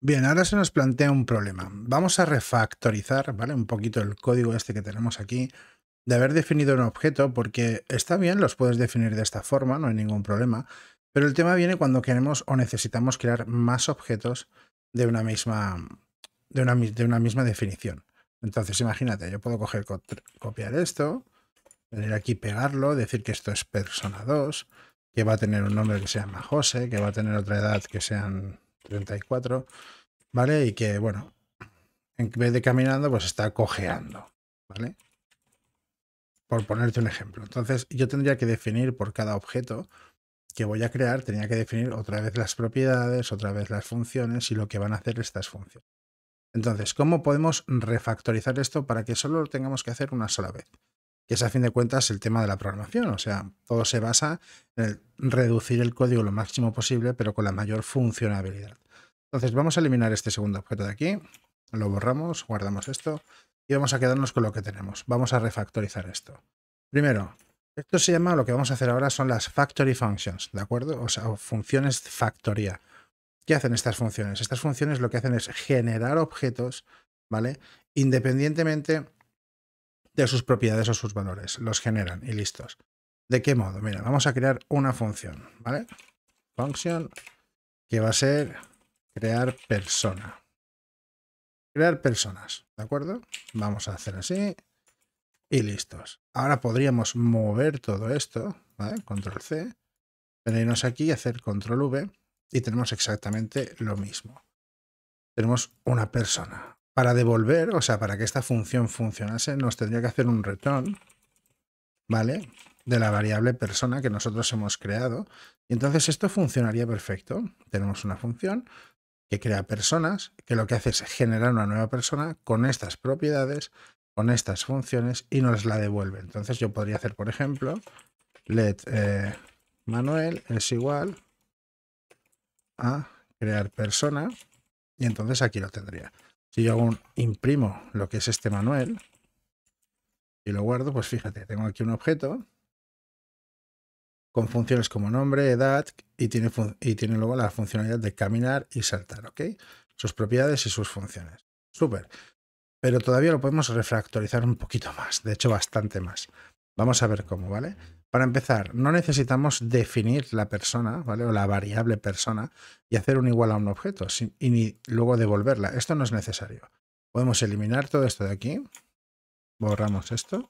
Bien, ahora se nos plantea un problema. Vamos a refactorizar, ¿vale? Un poquito el código este que tenemos aquí de haber definido un objeto, porque está bien, los puedes definir de esta forma, no hay ningún problema, pero el tema viene cuando queremos o necesitamos crear más objetos de una misma, de una, misma definición. Entonces, imagínate, yo puedo coger, copiar esto, venir aquí, pegarlo, decir que esto es persona 2, que va a tener un nombre que se llama José, que va a tener otra edad que sean 34, ¿vale? Y que, bueno, en vez de caminando, pues está cojeando, ¿vale? Por ponerte un ejemplo. Entonces, yo tendría que definir por cada objeto que voy a crear, tenía que definir otra vez las propiedades, otra vez las funciones y lo que van a hacer estas funciones. Entonces, ¿cómo podemos refactorizar esto para que solo lo tengamos que hacer una sola vez? Que es a fin de cuentas el tema de la programación. O sea, todo se basa en reducir el código lo máximo posible, pero con la mayor funcionalidad. Entonces, vamos a eliminar este segundo objeto de aquí. Lo borramos, guardamos esto y vamos a quedarnos con lo que tenemos. Vamos a refactorizar esto. Primero, esto se llama, lo que vamos a hacer ahora son las factory functions, ¿de acuerdo? O sea, funciones factoría. ¿Qué hacen estas funciones? Estas funciones lo que hacen es generar objetos, ¿vale? Independientemente de sus propiedades o sus valores. Los generan y listos. ¿De qué modo? Mira, vamos a crear una función, ¿vale? Function que va a ser crear persona. Crear personas, ¿de acuerdo? Vamos a hacer así y listos. Ahora podríamos mover todo esto. Control C, venirnos aquí y hacer Control V y tenemos exactamente lo mismo. Tenemos una persona. Para devolver, o sea, para que esta función funcionase, nos tendría que hacer un return, ¿vale? De la variable persona que nosotros hemos creado. Y entonces esto funcionaría perfecto. Tenemos una función que crea personas, que lo que hace es generar una nueva persona con estas propiedades, con estas funciones y nos la devuelve. Entonces yo podría hacer, por ejemplo, let eh, Manuel es igual a crear persona y entonces aquí lo tendría. Si yo hago imprimo lo que es este Manuel y lo guardo, pues fíjate, tengo aquí un objeto con funciones como nombre, edad y tiene, y tiene luego la funcionalidad de caminar y saltar, ¿ok? Sus propiedades y sus funciones. Súper. Pero todavía lo podemos refactorizar un poquito más, de hecho bastante más. Vamos a ver cómo, ¿vale? Para empezar, no necesitamos definir la persona, ¿vale? O la variable persona y hacer un igual a un objeto y ni luego devolverla. Esto no es necesario. Podemos eliminar todo esto de aquí. Borramos esto.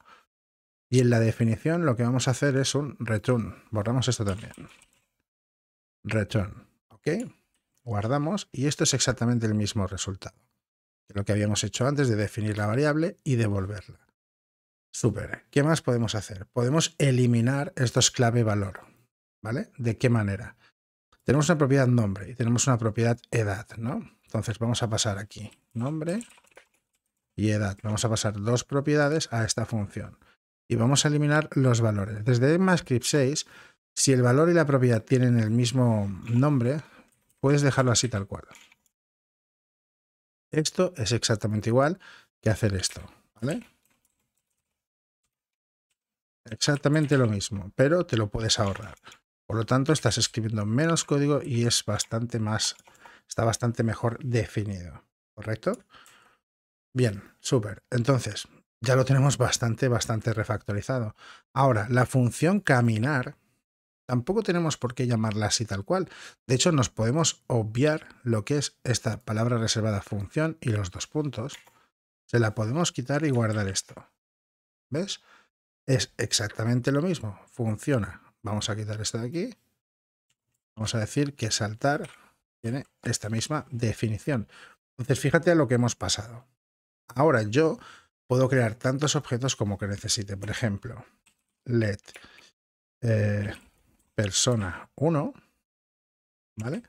Y en la definición lo que vamos a hacer es un return. Borramos esto también. Return. ¿Ok? Guardamos y esto es exactamente el mismo resultado que lo que habíamos hecho antes de definir la variable y devolverla. Súper. ¿Qué más podemos hacer? Podemos eliminar estos clave valor. ¿Vale? ¿De qué manera? Tenemos una propiedad nombre y tenemos una propiedad edad, ¿no? Entonces vamos a pasar aquí nombre y edad. Vamos a pasar dos propiedades a esta función. Y vamos a eliminar los valores. Desde ECMAScript 6, si el valor y la propiedad tienen el mismo nombre, puedes dejarlo así tal cual. Esto es exactamente igual que hacer esto, ¿vale? Exactamente lo mismo, pero te lo puedes ahorrar. Por lo tanto, estás escribiendo menos código y es bastante más, está bastante mejor definido. ¿Correcto? Bien, súper. Entonces, ya lo tenemos bastante, bastante refactorizado. Ahora, la función caminar, tampoco tenemos por qué llamarla así tal cual. De hecho, nos podemos obviar lo que es esta palabra reservada función y los dos puntos. Se la podemos quitar y guardar esto. ¿Ves? Es exactamente lo mismo, funciona. Vamos a quitar esto de aquí. Vamos a decir que saltar tiene esta misma definición. Entonces, fíjate a lo que hemos pasado. Ahora yo puedo crear tantos objetos como que necesite. Por ejemplo, let eh, persona 1, ¿vale?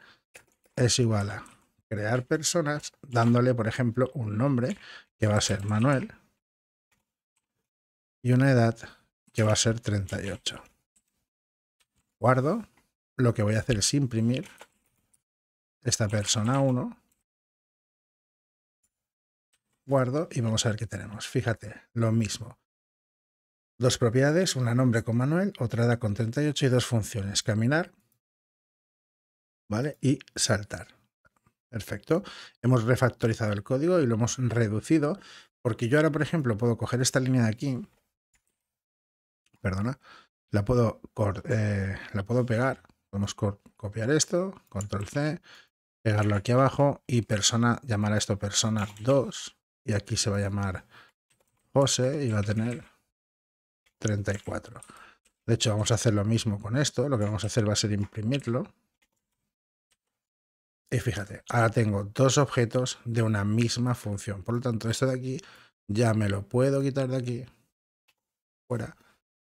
Es igual a crear personas dándole, por ejemplo, un nombre que va a ser Manuel y una edad que va a ser 38. Guardo. Lo que voy a hacer es imprimir esta persona 1. Guardo y vamos a ver qué tenemos. Fíjate, lo mismo. Dos propiedades, una nombre con Manuel, otra edad con 38 y dos funciones, caminar ¿vale? y saltar. Perfecto. Hemos refactorizado el código y lo hemos reducido porque yo ahora, por ejemplo, puedo coger esta línea de aquí. Perdona. La puedo, eh, la puedo pegar. Podemos copiar esto, control C, pegarlo aquí abajo y persona, llamar a esto persona 2 y aquí se va a llamar José y va a tener 34. De hecho, vamos a hacer lo mismo con esto. Lo que vamos a hacer va a ser imprimirlo. Y fíjate, ahora tengo dos objetos de una misma función. Por lo tanto, esto de aquí ya me lo puedo quitar de aquí. Fuera.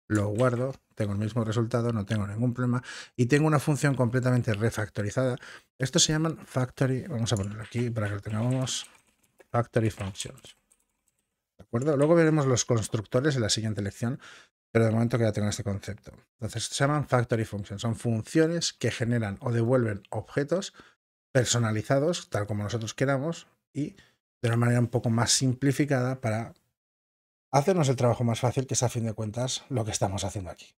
Lo guardo. Tengo el mismo resultado. No tengo ningún problema. Y tengo una función completamente refactorizada. Esto se llaman factory. Vamos a ponerlo aquí para que lo tengamos. Factory functions. ¿De acuerdo? Luego veremos los constructores en la siguiente lección pero de momento que ya tengo este concepto. Entonces se llaman factory functions, son funciones que generan o devuelven objetos personalizados, tal como nosotros queramos, y de una manera un poco más simplificada para hacernos el trabajo más fácil, que es a fin de cuentas lo que estamos haciendo aquí.